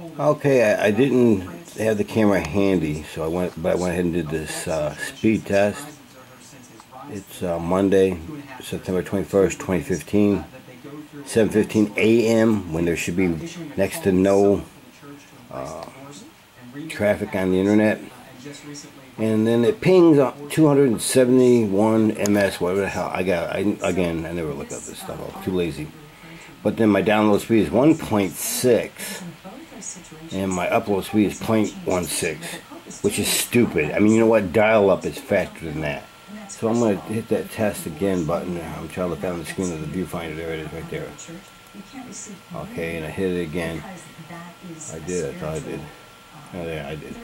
Okay, I, I didn't have the camera handy, so I went, but I went ahead and did this uh, speed test. It's uh, Monday, September 21st, 2015, 7:15 a.m. when there should be next to no uh, traffic on the internet, and then it pings 271 ms. Whatever the hell I got. I again, I never look up this stuff. I'm too lazy. But then my download speed is 1.6 and my upload speed is 0.16, which is stupid. I mean, you know what? Dial up is faster than that. So I'm going to hit that test again button. I'm trying to look on the screen of the viewfinder. There it is right there. Okay, and I hit it again. I did. I thought I did. Oh, there, I did.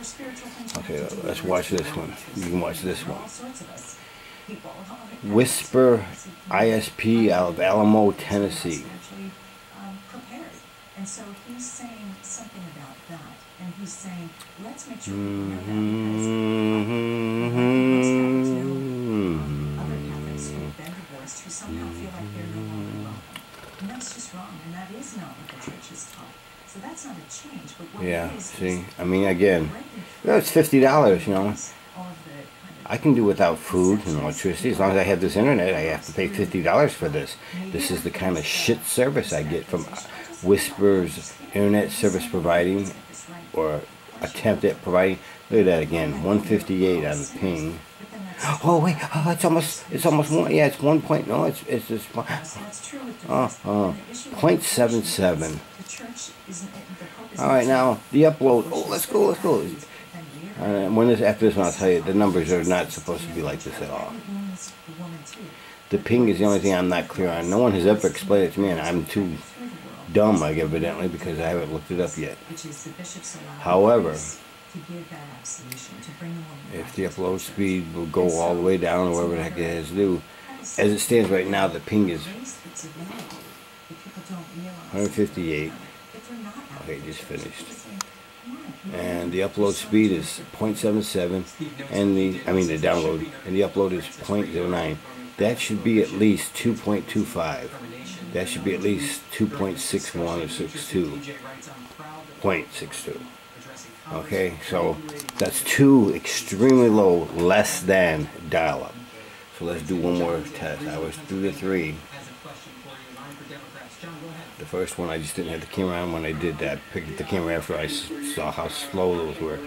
Okay, let's watch this one. You can watch this one. Wisper ISP out of Alamo, Tennessee. Um, and so he's saying something about that. And he's saying, let's make sure we know that because mm-hmm. other Catholics who've been divorced who somehow feel like they're no longer mm-hmm. alone. And that's just wrong. And that is not what the church is taught. So that's not a change. But what yeah, see, I mean, again, that's $50, you know. I can do without food and electricity. As long as I have this internet, I have to pay $50 for this. This is the kind of shit service I get from uh, Wispers internet service providing or attempt at providing. Look at that again, 158 on the ping. Oh wait, oh, it's almost, it's almost one. Yeah, it's one point. No, it's it's just. Oh, oh, 0.77. All right, now the upload. Oh, let's go, let's go. Uh, when this after this one, I'll tell you the numbers are not supposed to be like this at all. The ping is the only thing I'm not clear on. No one has ever explained it to me, and I'm too dumb, like evidently, because I haven't looked it up yet. However, if the upload speed will go all the way down or whatever the heck it has to do, as it stands right now, the ping is 158. Okay, just finished. And the upload speed is 0.77, and the I mean the download, and the upload is 0.09. That should be at least 2.25 that should be at least 2.61 or 62. 0.62. Okay, so that's two extremely low, less than dial-up. So let's do one more test. I was through the three. The first one, I just didn't have the camera on when I did that. Picked up the camera after I saw how slow those were.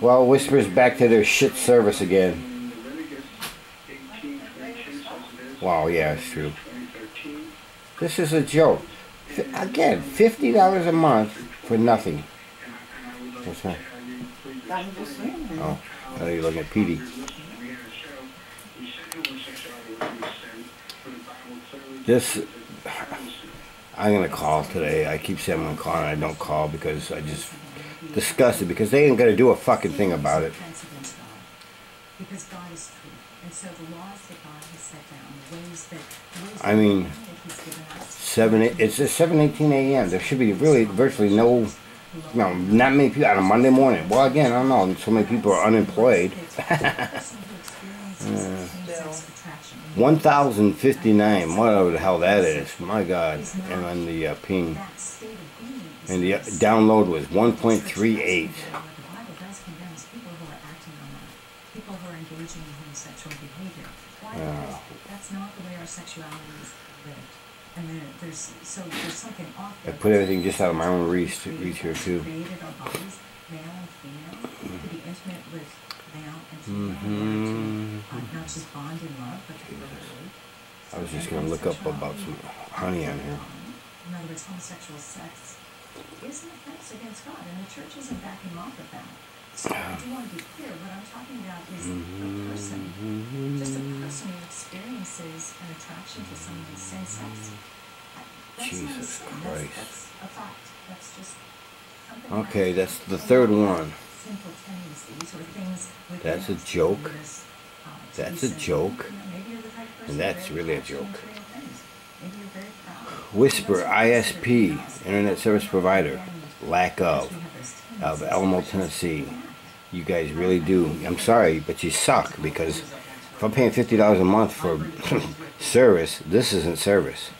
Well, Wisper's back to their shit service again. Wow, yeah, it's true. This is a joke. Again, fifty dollars a month for nothing. What's that? Oh, I you're looking at Petey. This, I'm gonna call today. I keep saying I'm gonna call and I don't call because I just disgusted because they ain't gonna do a fucking thing about it. Because God is. And so the laws that God has set down, the ways that I mean seven it's just seven eighteen AM. There should be really virtually no you know, not many people on a Monday morning. Well again, I don't know, so many people are unemployed. uh, 1059, whatever the hell that is. My God. And on the uh, ping. And the uh, download was 1.38. sexuality is lived. And then there's so there's something off I put everything just out of my own reach, reach here too. Created our bodies, male and female, to be intimate with male and female, mm-hmm. uh, not just bond in love, but literally. I was just going to look up about some honey on here. In other words, homosexual sex is an offense against God, and the church isn't backing off of that. So I do want to be clear, what I'm somebody same sex. That's Jesus Christ. That's, that's a fact. That's just Okay, that's the third one. That's a joke. That's a joke. And that's really a joke. Wisper ISP, Internet Service Provider, lack of of Alamo, Tennessee. You guys really do. I'm sorry, but you suck because if I'm paying fifty dollars a month for service. This isn't service.